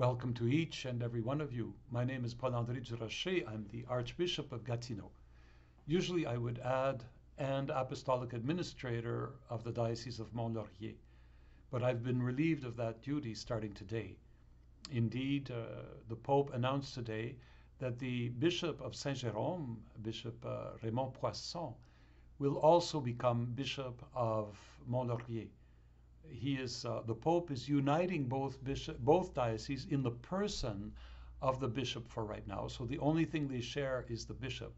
Welcome to each and every one of you. My name is Paul André Durocher. I'm the Archbishop of Gatineau. Usually I would add, and Apostolic Administrator of the Diocese of Mont Laurier, but I've been relieved of that duty starting today. Indeed, uh, the Pope announced today that the Bishop of Saint Jérôme, Bishop uh, Raymond Poisson, will also become Bishop of Mont Laurier he is uh, the Pope is uniting both bishop, both dioceses in the person of the bishop for right now. So the only thing they share is the bishop,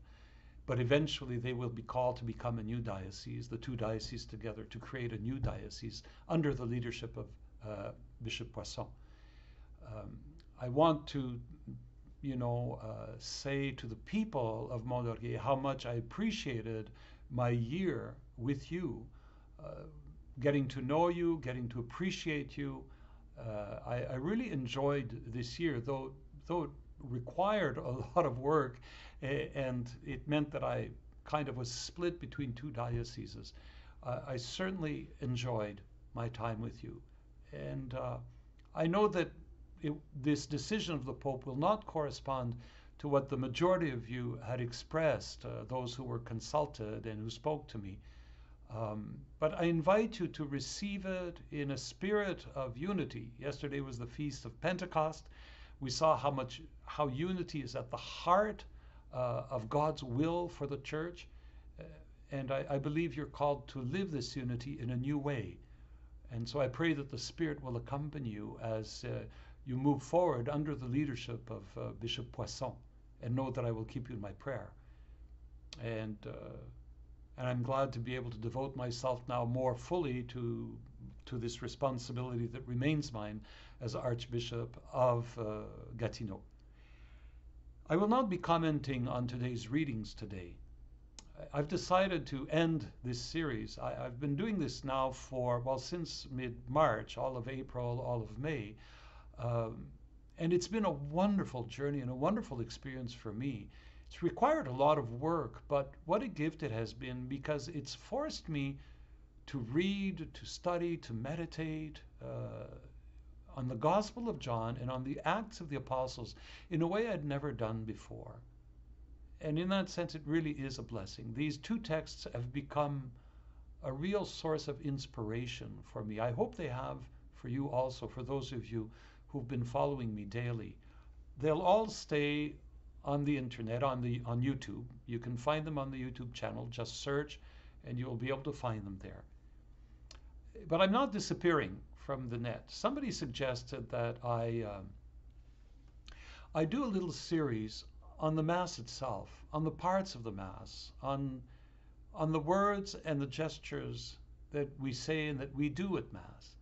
but eventually they will be called to become a new diocese, the two dioceses together to create a new diocese under the leadership of uh, Bishop Poisson. Um, I want to, you know, uh, say to the people of Mont how much I appreciated my year with you. Getting to know you, getting to appreciate you. Uh, I, I, really enjoyed this year, though though it required a lot of work, and it meant that I kind of was split between two dioceses. Uh, I certainly enjoyed my time with you, and uh, I know that it, this decision of the Pope will not correspond to what the majority of you had expressed, uh, those who were consulted and who spoke to me. Um, but I invite you to receive it in a spirit of unity. Yesterday was the feast of Pentecost. We saw how much how unity is at the heart uh, of God's will for the church, uh, and I, I, believe you're called to live this unity in a new way. And so I pray that the Spirit will accompany you as uh, you move forward under the leadership of uh, Bishop Poisson, and know that I will keep you in my prayer. And uh, and I'm glad to be able to devote myself now more fully to to this responsibility that remains mine as Archbishop of uh, Gatineau. I will not be commenting on today's readings today. I've decided to end this series. I, have been doing this now for, well, since mid March, all of April, all of May. Um, and it's been a wonderful journey and a wonderful experience for me. It's required a lot of work, but what a gift it has been because it's forced me to read, to study, to meditate uh, on the Gospel of John and on the Acts of the Apostles in a way I'd never done before. And in that sense, it really is a blessing. These two texts have become a real source of inspiration for me. I hope they have for you also, for those of you who've been following me daily. They'll all stay on the internet, on the on YouTube. You can find them on the YouTube channel. Just search, and you will be able to find them there. But I'm not disappearing from the net. Somebody suggested that I um, I do a little series on the Mass itself, on the parts of the Mass, on on the words and the gestures that we say and that we do at Mass.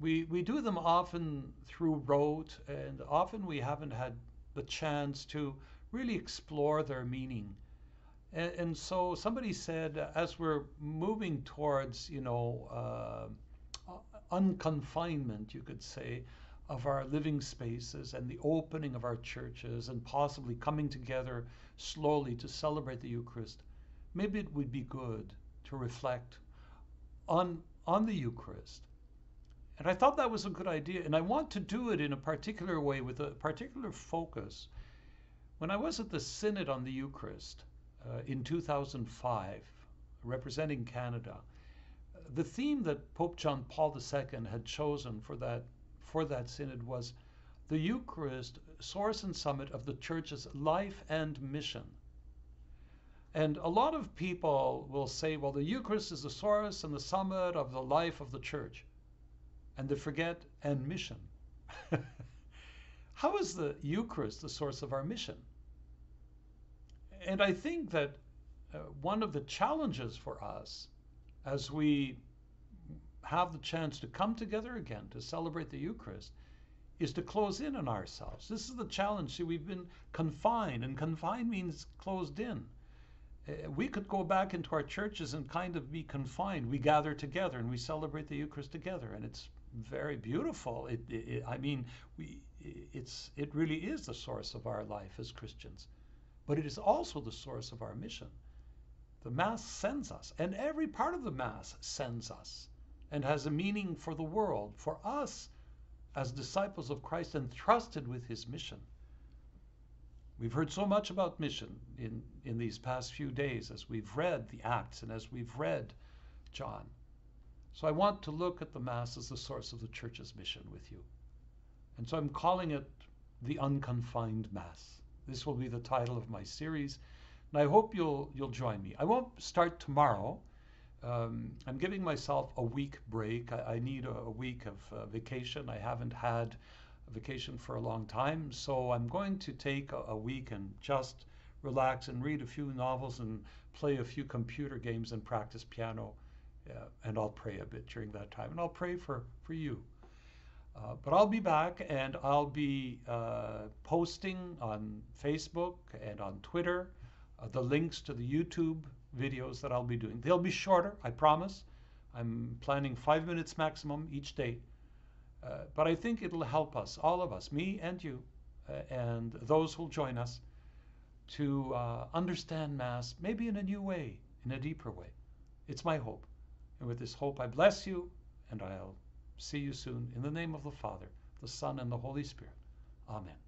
We, we do them often through rote, and often we haven't had the chance to really explore their meaning. And, and so somebody said, uh, as we're moving towards, you know, uh, unconfinement, you could say, of our living spaces and the opening of our churches and possibly coming together slowly to celebrate the Eucharist, maybe it would be good to reflect on, on the Eucharist. And I thought that was a good idea. And I want to do it in a particular way with a particular focus. When I was at the Synod on the Eucharist uh, in 2005, representing Canada, the theme that Pope John Paul II had chosen for that, for that synod was the Eucharist, source and summit of the Church's life and mission. And a lot of people will say, well, the Eucharist is the source and the summit of the life of the Church. And they forget and mission. How is the Eucharist the source of our mission? and I think that uh, one of the challenges for us as we have the chance to come together again to celebrate the Eucharist is to close in on ourselves. This is the challenge. See, we've been confined, and confined means closed in. Uh, we could go back into our churches and kind of be confined. We gather together and we celebrate the Eucharist together, and it's very beautiful. It, it, I mean, we, it's, it really is the source of our life as Christians but it is also the source of our mission. The Mass sends us, and every part of the Mass sends us and has a meaning for the world, for us as disciples of Christ entrusted with his mission. We've heard so much about mission in, in these past few days as we've read the Acts and as we've read John. So I want to look at the Mass as the source of the Church's mission with you. And so I'm calling it the Unconfined Mass. This will be the title of my series, and I hope you'll you'll join me. I won't start tomorrow. Um, I'm giving myself a week break. I, I need a, a, week of uh, vacation. I haven't had a vacation for a long time, so I'm going to take a, a week and just relax and read a few novels and play a few computer games and practice piano. And I'll pray a bit during that time, and I'll pray for for you. Uh, but I'll be back and I'll be uh, posting on Facebook and on Twitter uh, the links to the YouTube videos that I'll be doing. They'll be shorter, I promise. I'm planning five minutes maximum each day. Uh, but I think it'll help us, all of us, me and you, uh, and those who'll join us, to uh, understand Mass maybe in a new way, in a deeper way. It's my hope. And with this hope, I bless you and I'll See you soon. In the name of the Father, the Son, and the Holy Spirit. Amen.